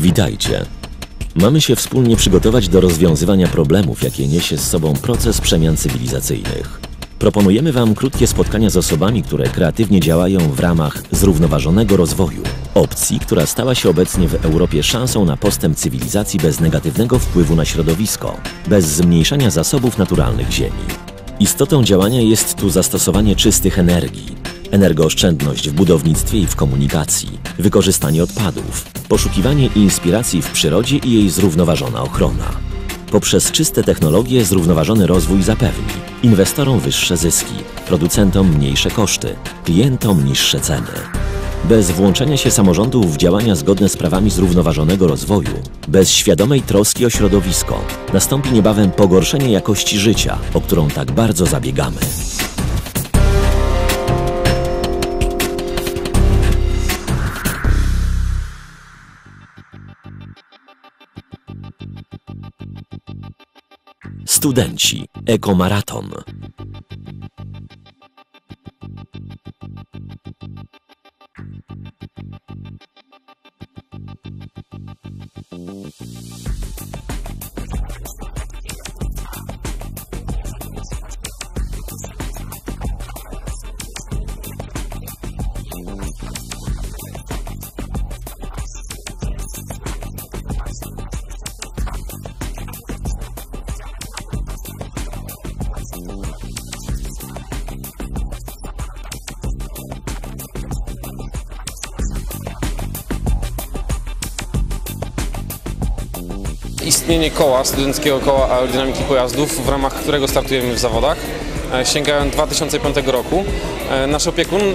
Witajcie. Mamy się wspólnie przygotować do rozwiązywania problemów, jakie niesie z sobą proces przemian cywilizacyjnych. Proponujemy Wam krótkie spotkania z osobami, które kreatywnie działają w ramach zrównoważonego rozwoju, opcji, która stała się obecnie w Europie szansą na postęp cywilizacji bez negatywnego wpływu na środowisko, bez zmniejszania zasobów naturalnych Ziemi. Istotą działania jest tu zastosowanie czystych energii, energooszczędność w budownictwie i w komunikacji, wykorzystanie odpadów, poszukiwanie inspiracji w przyrodzie i jej zrównoważona ochrona. Poprzez czyste technologie zrównoważony rozwój zapewni. Inwestorom wyższe zyski, producentom mniejsze koszty, klientom niższe ceny. Bez włączenia się samorządów w działania zgodne z prawami zrównoważonego rozwoju, bez świadomej troski o środowisko, nastąpi niebawem pogorszenie jakości życia, o którą tak bardzo zabiegamy. Studenci Ekomaraton. Istnienie koła, studenckiego koła aerodynamiki pojazdów, w ramach którego startujemy w zawodach, e, sięgają 2005 roku. E, Nasz opiekun, e,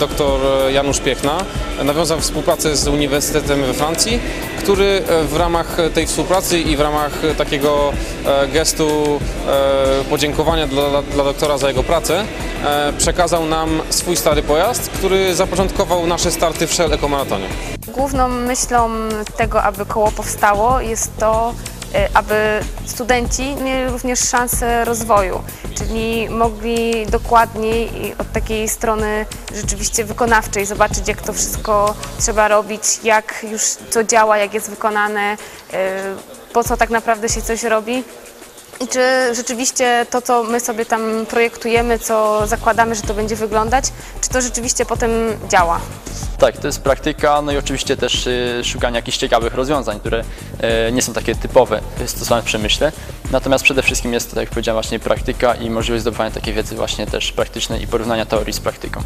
dr Janusz Piechna, nawiązał współpracę z Uniwersytetem we Francji, który w ramach tej współpracy i w ramach takiego gestu podziękowania dla, dla doktora za jego pracę przekazał nam swój stary pojazd, który zapoczątkował nasze starty w Shell Ekomaratonie. Główną myślą tego, aby koło powstało, jest to, y, aby studenci mieli również szansę rozwoju, czyli mogli dokładniej i od takiej strony rzeczywiście wykonawczej zobaczyć, jak to wszystko trzeba robić, jak już to działa, jak jest wykonane, y, po co tak naprawdę się coś robi. I czy rzeczywiście to, co my sobie tam projektujemy, co zakładamy, że to będzie wyglądać, czy to rzeczywiście potem działa? Tak, to jest praktyka, no i oczywiście też y, szukanie jakichś ciekawych rozwiązań, które nie są takie typowe stosowane w przemyśle. Natomiast przede wszystkim jest to, tak jak powiedziałem, właśnie praktyka i możliwość zdobywania takiej wiedzy właśnie też praktycznej i porównania teorii z praktyką.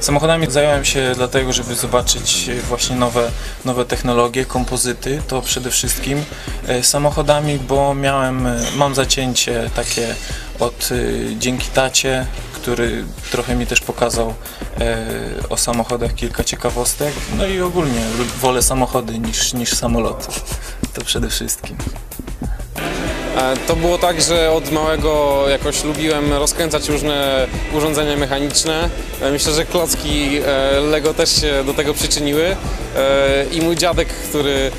Samochodami zająłem się dlatego, żeby zobaczyć e, właśnie nowe, nowe technologie, kompozyty, to przede wszystkim e, samochodami, bo miałem, e, mam zacięcie takie od e, dzięki tacie, który trochę mi też pokazał e, o samochodach kilka ciekawostek, no i ogólnie wolę samochody niż, niż samoloty, to przede wszystkim. To było tak, że od małego jakoś lubiłem rozkręcać różne urządzenia mechaniczne. E, Myślę, że klocki e, Lego też się do tego przyczyniły. E, I mój dziadek, który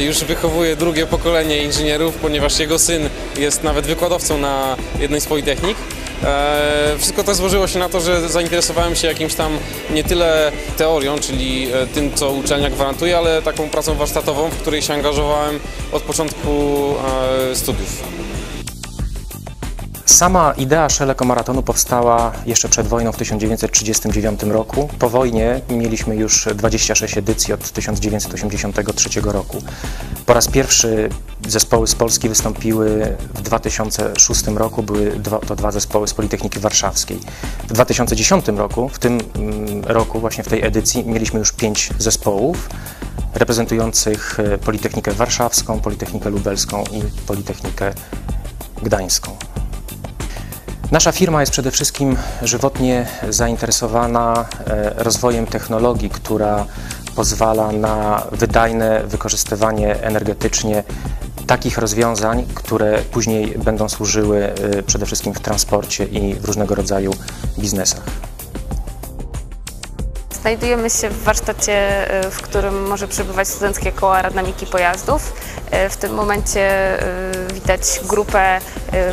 już wychowuje drugie pokolenie inżynierów, ponieważ jego syn jest nawet wykładowcą na jednej z politechnik. E, Wszystko to złożyło się na to, że zainteresowałem się jakimś tam nie tyle teorią, czyli e, tym, co uczelnia gwarantuje, ale taką pracą warsztatową, w której się angażowałem od początku e, studiów. Sama idea Szeleko Maratonu powstała jeszcze przed wojną w 1939 roku. Po wojnie mieliśmy już 26 edycji od 1983 roku. Po raz pierwszy zespoły z Polski wystąpiły w 2006 roku. Były to dwa zespoły z Politechniki Warszawskiej. W 2010 roku, w tym mm, roku, właśnie w tej edycji, mieliśmy już pięć zespołów reprezentujących e, Politechnikę Warszawską, Politechnikę Lubelską i Politechnikę Gdańską. Nasza firma jest przede wszystkim żywotnie zainteresowana e, rozwojem technologii, która pozwala na wydajne wykorzystywanie energetycznie takich rozwiązań, które później będą służyły e, przede wszystkim w transporcie i w różnego rodzaju biznesach. Znajdujemy się w warsztacie, y, w którym może przebywać studenckie koło aerodynamiki pojazdów. W tym momencie widać grupę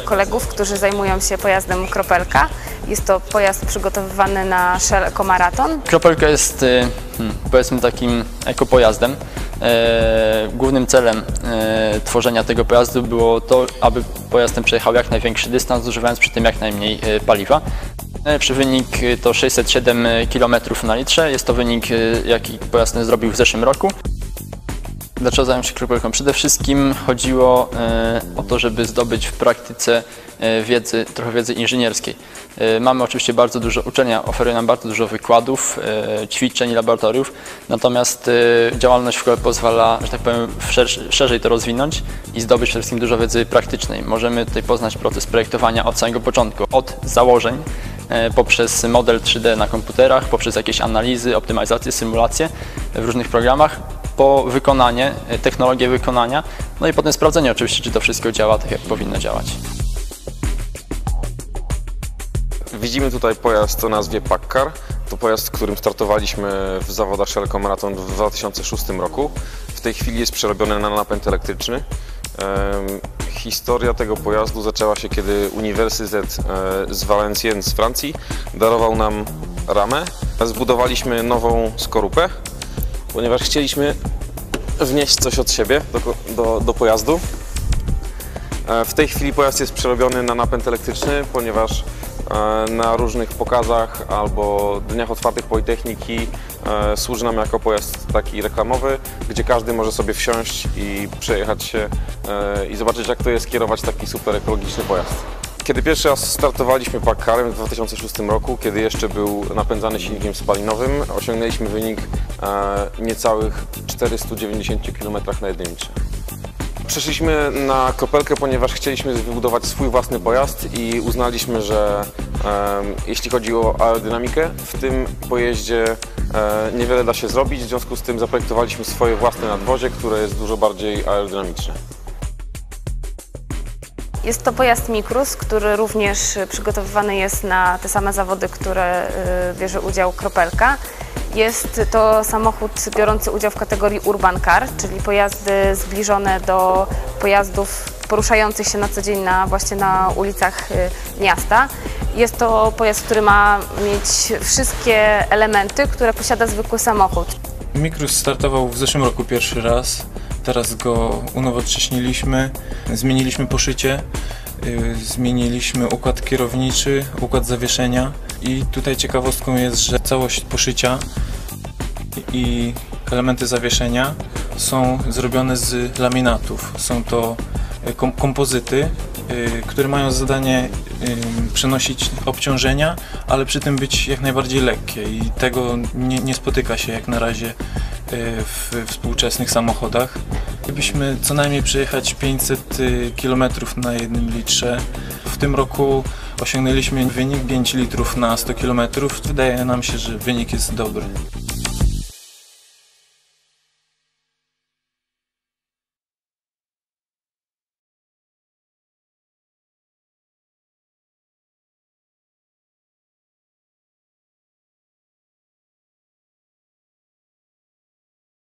kolegów, którzy zajmują się pojazdem Kropelka. Jest to pojazd przygotowywany na Shell Eco Marathon. Kropelka jest y, hmm, powiedzmy takim ekopojazdem. E, głównym celem e, tworzenia tego pojazdu było to, aby pojazd ten przejechał jak największy dystans, zużywając przy tym jak najmniej e, paliwa. Najlepszy wynik to 607 km na litrze. Jest to wynik, jaki pojazd ten zrobił w zeszłym roku. Dlaczego zająłem się kropelką? Przede wszystkim chodziło e, o to, żeby zdobyć w praktyce e, wiedzy, trochę wiedzy inżynierskiej. E, mamy oczywiście bardzo dużo uczenia, oferuje nam bardzo dużo wykładów, ćwiczeń, laboratoriów, natomiast działalność w szkole pozwala, że tak powiem, szerzej to rozwinąć i zdobyć przede wszystkim dużo wiedzy praktycznej. Możemy tutaj poznać proces projektowania od samego początku, od założeń, poprzez model 3D na komputerach, poprzez jakieś analizy, optymalizacje, symulacje w różnych programach, po wykonanie, e, technologię wykonania, no i potem sprawdzenie oczywiście, czy to wszystko działa tak, jak powinno działać. Widzimy tutaj pojazd o nazwie Packard. To pojazd, którym startowaliśmy w zawodach Shelco Marathon w 2006 roku. W tej chwili jest przerobiony na napęd elektryczny. Historia tego pojazdu zaczęła się, kiedy Uniwersytet e, z Valenciennes z Francji darował nam ramę. Zbudowaliśmy nową skorupę, ponieważ chcieliśmy wnieść coś od siebie do, do, do pojazdu. E, w tej chwili pojazd jest przerobiony na napęd elektryczny, ponieważ e, na różnych pokazach albo dniach otwartych Politechniki służy nam jako pojazd taki reklamowy, gdzie każdy może sobie wsiąść i przejechać się i zobaczyć jak to jest kierować taki super ekologiczny pojazd. Kiedy pierwszy raz startowaliśmy Packarem w 2006 roku, kiedy jeszcze był napędzany silnikiem spalinowym, osiągnęliśmy wynik e, niecałych 490 km na jednym litrze. Przeszliśmy na kropelkę, ponieważ chcieliśmy wybudować swój własny pojazd i uznaliśmy, że e, jeśli chodzi o aerodynamikę, w tym pojeździe e, niewiele da się zrobić, w związku z tym zaprojektowaliśmy swoje własne nadwozie, które jest dużo bardziej aerodynamiczne. Jest to pojazd Mikrus, który również przygotowywany jest na te same zawody, które y, bierze udział Kropelka. Jest to samochód biorący udział w kategorii Urban Car, czyli pojazdy zbliżone do pojazdów poruszających się na co dzień na, właśnie na ulicach y, miasta. Jest to pojazd, który ma mieć wszystkie elementy, które posiada zwykły samochód. Mikrus startował w zeszłym roku pierwszy raz. Teraz go unowocześniliśmy, zmieniliśmy poszycie, y, zmieniliśmy układ kierowniczy, układ zawieszenia i tutaj ciekawostką jest, że całość poszycia i elementy zawieszenia są zrobione z laminatów. Są to y, kompozyty, które mają zadanie przenosić obciążenia, ale przy tym być jak najbardziej lekkie i tego nie, nie spotyka się jak na razie w współczesnych samochodach. Gdybyśmy co najmniej przejechać 500 y, km na jednym litrze. W tym roku osiągnęliśmy wynik 5 litrów na 100 km. Wydaje nam się, że wynik jest dobry.